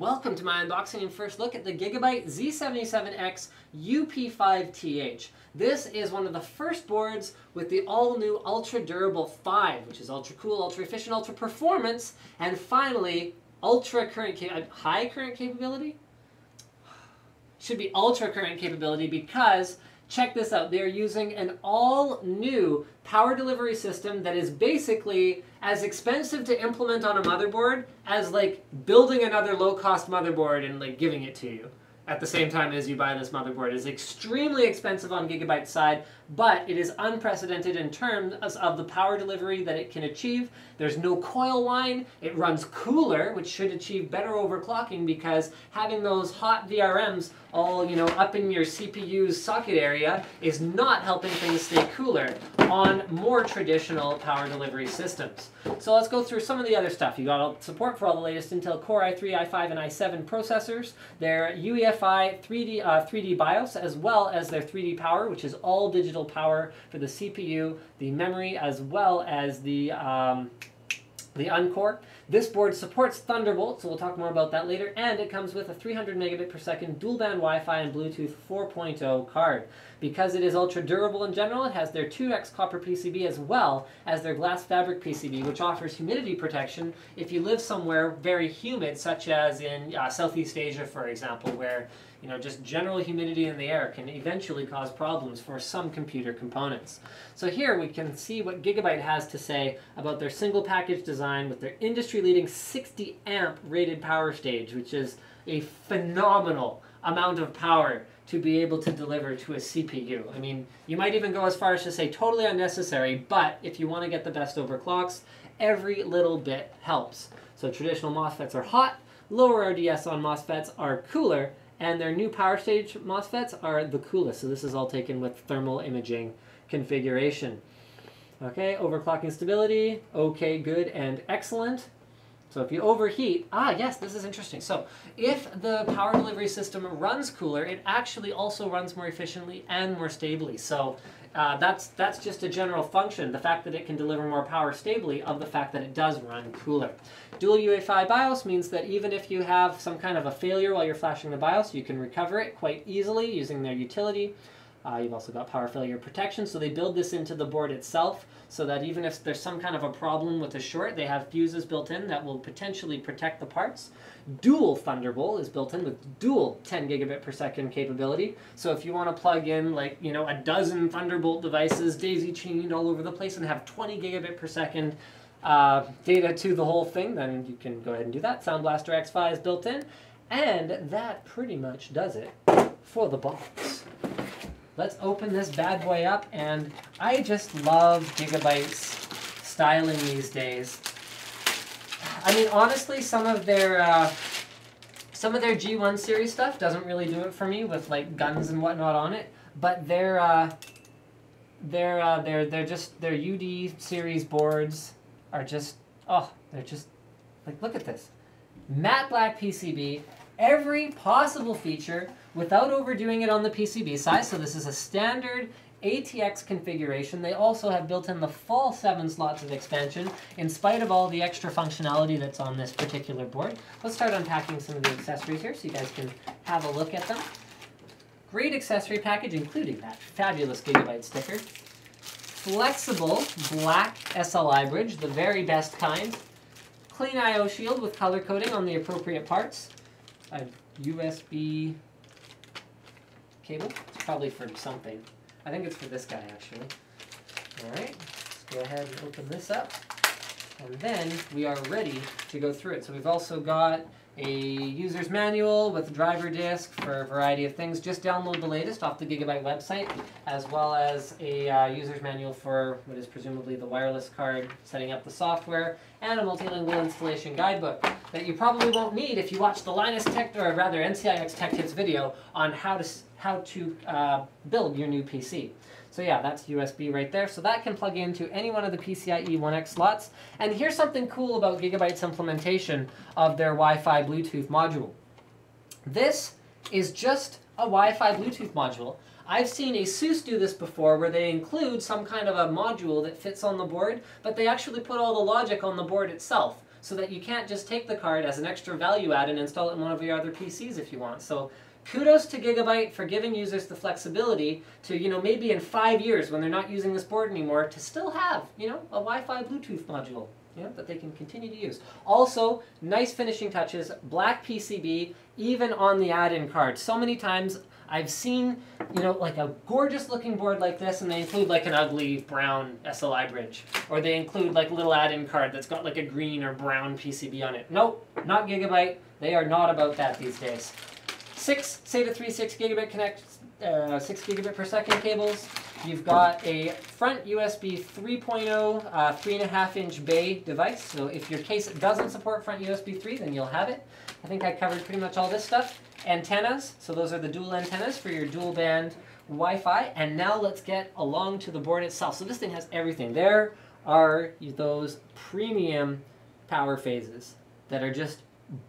Welcome to my unboxing and first look at the Gigabyte Z77X UP5TH. This is one of the first boards with the all-new Ultra Durable 5, which is ultra cool, ultra efficient, ultra performance, and finally, ultra current, uh, high current capability? Should be ultra current capability because check this out. They're using an all new power delivery system that is basically as expensive to implement on a motherboard as like building another low cost motherboard and like giving it to you at the same time as you buy this motherboard. is extremely expensive on Gigabyte's side, but it is unprecedented in terms of the power delivery that it can achieve. There's no coil whine, it runs cooler, which should achieve better overclocking because having those hot VRMs all you know up in your CPU's socket area is not helping things stay cooler on more traditional power delivery systems. So let's go through some of the other stuff. You got support for all the latest Intel Core i3, i5, and i7 processors, their UEFI 3D, uh, 3D BIOS, as well as their 3D power, which is all digital power for the CPU, the memory, as well as the um, the Uncore. This board supports Thunderbolt, so we'll talk more about that later, and it comes with a 300 megabit per second dual band Wi-Fi and Bluetooth 4.0 card. Because it is ultra durable in general, it has their 2x copper PCB as well as their glass fabric PCB, which offers humidity protection if you live somewhere very humid, such as in uh, Southeast Asia, for example, where you know, just general humidity in the air can eventually cause problems for some computer components. So here we can see what Gigabyte has to say about their single package design with their industry-leading 60 amp rated power stage, which is a phenomenal amount of power to be able to deliver to a CPU. I mean, you might even go as far as to say totally unnecessary, but if you want to get the best overclocks, every little bit helps. So traditional MOSFETs are hot, lower RDS on MOSFETs are cooler, and their new power stage MOSFETs are the coolest. So this is all taken with thermal imaging configuration. Okay, overclocking stability, okay, good, and excellent. So if you overheat, ah yes, this is interesting. So if the power delivery system runs cooler, it actually also runs more efficiently and more stably. So uh, that's, that's just a general function, the fact that it can deliver more power stably of the fact that it does run cooler. Dual UEFI BIOS means that even if you have some kind of a failure while you're flashing the BIOS, you can recover it quite easily using their utility. Uh, you've also got power failure protection, so they build this into the board itself so that even if there's some kind of a problem with the short, they have fuses built in that will potentially protect the parts. Dual Thunderbolt is built in with dual 10 gigabit per second capability. So if you want to plug in like, you know, a dozen Thunderbolt devices daisy chained all over the place and have 20 gigabit per second uh, data to the whole thing, then you can go ahead and do that. Sound Blaster X5 is built in. And that pretty much does it for the box. Let's open this bad boy up, and I just love Gigabyte's styling these days. I mean, honestly, some of their uh, some of their G1 series stuff doesn't really do it for me with like guns and whatnot on it, but their uh, their uh, their they're just their UD series boards are just oh they're just like look at this matte black PCB every possible feature without overdoing it on the PCB size. So this is a standard ATX configuration. They also have built in the full seven slots of expansion in spite of all the extra functionality that's on this particular board. Let's start unpacking some of the accessories here so you guys can have a look at them. Great accessory package including that fabulous Gigabyte sticker. Flexible black SLI bridge, the very best kind. Clean I.O. shield with color coding on the appropriate parts a USB cable. It's probably for something. I think it's for this guy, actually. All right, let's go ahead and open this up. And then we are ready to go through it. So we've also got a user's manual with driver disk for a variety of things. Just download the latest off the Gigabyte website, as well as a uh, user's manual for what is presumably the wireless card, setting up the software, and a multilingual installation guidebook that you probably won't need if you watch the Linus Tech, or rather NCIX Tech Tips video on how to, how to uh, build your new PC. So yeah, that's USB right there. So that can plug into any one of the PCIe 1X slots. And here's something cool about Gigabyte's implementation of their Wi-Fi Bluetooth module. This is just a Wi-Fi Bluetooth module. I've seen ASUS do this before where they include some kind of a module that fits on the board, but they actually put all the logic on the board itself. so that you can't just take the card as an extra value add and install it in one of your other PCs if you want. So kudos to Gigabyte for giving users the flexibility to, you know, maybe in five years when they're not using this board anymore, to still have, you know, a Wi-Fi Bluetooth module know, that they can continue to use. Also, nice finishing touches, black PCB, even on the add-in card. So many times I've seen, you know, like a gorgeous looking board like this and they include like an ugly brown SLI bridge. Or they include like a little add-in card that's got like a green or brown PCB on it. Nope, not Gigabyte. They are not about that these days. Six SATA 3 6 gigabit connect, uh, 6 gigabit per second cables. You've got a front USB 3.0 uh, 3.5 inch bay device. So if your case doesn't support front USB 3, then you'll have it. I think I covered pretty much all this stuff. Antennas, so those are the dual antennas for your dual band Wi-Fi. And now let's get along to the board itself. So this thing has everything. There are those premium power phases that are just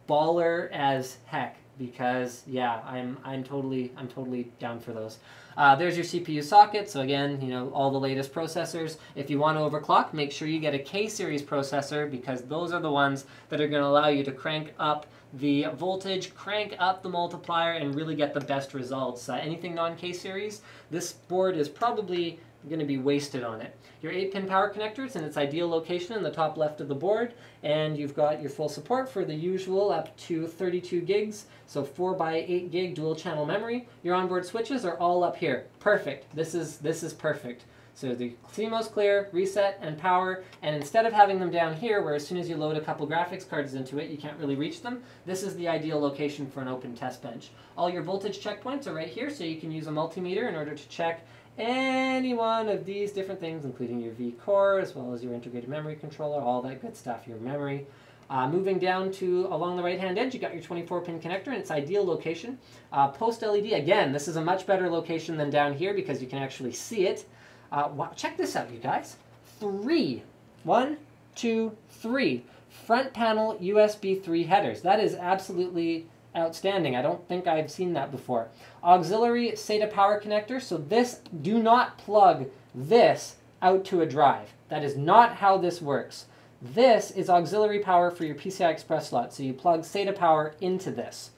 baller as heck because yeah, I'm I'm totally I'm totally down for those. Uh, there's your CPU socket. So again, you know all the latest processors. If you want to overclock, make sure you get a K series processor because those are the ones that are going to allow you to crank up the voltage, crank up the multiplier, and really get the best results. Uh, anything non-K series, this board is probably going to be wasted on it. Your 8-pin power connectors in its ideal location in the top left of the board, and you've got your full support for the usual up to 32 gigs, so 4 by 8 gig dual channel memory. Your onboard switches are all up here. Perfect. This is this is perfect. So the CMOS clear, reset, and power, and instead of having them down here, where as soon as you load a couple graphics cards into it, you can't really reach them, this is the ideal location for an open test bench. All your voltage checkpoints are right here, so you can use a multimeter in order to check any one of these different things, including your V-core, as well as your integrated memory controller, all that good stuff, your memory. Uh, moving down to along the right-hand edge, you got your 24-pin connector in its ideal location. Uh, post LED, again, this is a much better location than down here because you can actually see it. Uh, wow, check this out, you guys. Three, one, two, three front panel USB 3 headers. That is absolutely outstanding. I don't think I've seen that before. Auxiliary SATA power connector. So this, do not plug this out to a drive. That is not how this works. This is auxiliary power for your PCI Express slot. So you plug SATA power into this.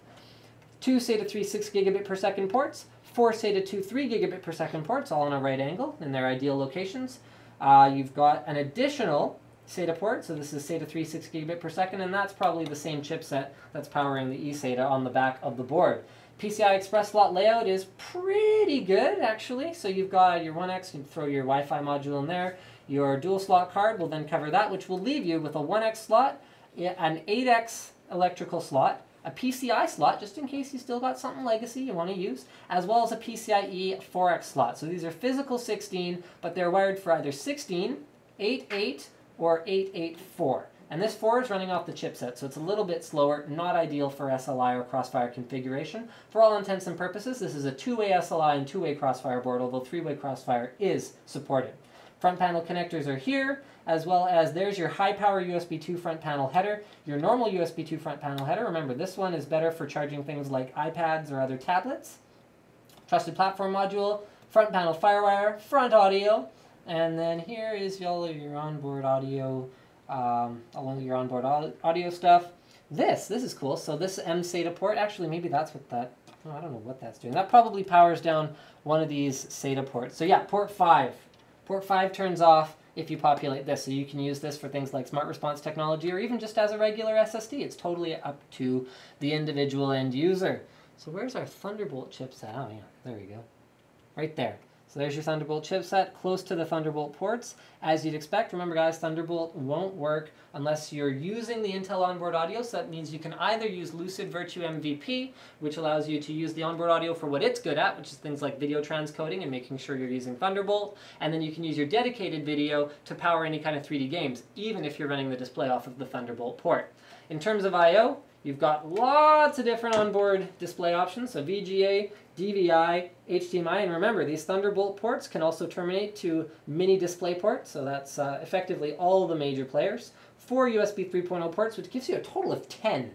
Two SATA 3 6 gigabit per second ports, four SATA 2 3 gigabit per second ports, all on a right angle in their ideal locations. Uh, you've got an additional SATA port. So this is SATA 3 6 gigabit per second, and that's probably the same chipset that's powering the eSATA on the back of the board. PCI Express slot layout is pretty good, actually. So you've got your 1X, you throw your Wi-Fi module in there. Your dual slot card will then cover that, which will leave you with a 1X slot, an 8X electrical slot, a PCI slot, just in case you still got something legacy you want to use, as well as a PCIe 4X slot. So these are physical 16, but they're wired for either 16, 8, 8, or 884. And this 4 is running off the chipset, so it's a little bit slower, not ideal for SLI or Crossfire configuration. For all intents and purposes, this is a two-way SLI and two-way Crossfire board, although three-way Crossfire is supported. Front panel connectors are here, as well as there's your high-power USB 2 front panel header, your normal USB 2 front panel header. Remember, this one is better for charging things like iPads or other tablets. Trusted platform module, front panel FireWire, front audio, and then here is all of your onboard audio, um, along with your onboard audio stuff. This, this is cool. So this M SATA port, actually maybe that's what that, oh, I don't know what that's doing. That probably powers down one of these SATA ports. So yeah, port 5. Port 5 turns off if you populate this. So you can use this for things like smart response technology or even just as a regular SSD. It's totally up to the individual end user. So where's our Thunderbolt chipset? Oh yeah, there we go. Right there. So there's your Thunderbolt chipset close to the Thunderbolt ports. As you'd expect, remember guys, Thunderbolt won't work unless you're using the Intel onboard audio. So that means you can either use Lucid Virtue MVP, which allows you to use the onboard audio for what it's good at, which is things like video transcoding and making sure you're using Thunderbolt. And then you can use your dedicated video to power any kind of 3D games, even if you're running the display off of the Thunderbolt port. In terms of I.O., You've got lots of different onboard display options, so VGA, DVI, HDMI, and remember these Thunderbolt ports can also terminate to mini display port, so that's uh, effectively all the major players. Four USB 3.0 ports, which gives you a total of 10.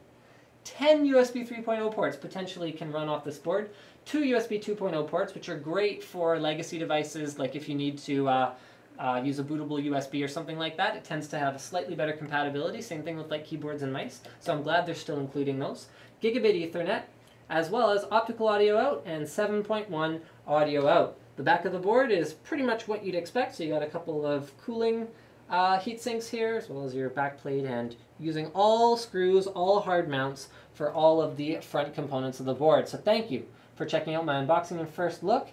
10 USB 3.0 ports potentially can run off this board. Two USB 2.0 ports, which are great for legacy devices, like if you need to uh, uh, use a bootable USB or something like that, it tends to have a slightly better compatibility. Same thing with like keyboards and mice. So I'm glad they're still including those. Gigabit Ethernet, as well as optical audio out and 7.1 audio out. The back of the board is pretty much what you'd expect. So you got a couple of cooling uh, heat sinks here, as well as your back plate, and using all screws, all hard mounts for all of the front components of the board. So thank you for checking out my unboxing and first look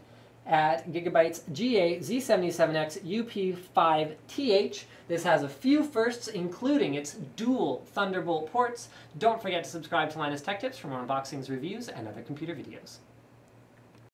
at Gigabyte's GA Z77X UP5TH. This has a few firsts, including its dual Thunderbolt ports. Don't forget to subscribe to Linus Tech Tips for more unboxings, reviews, and other computer videos.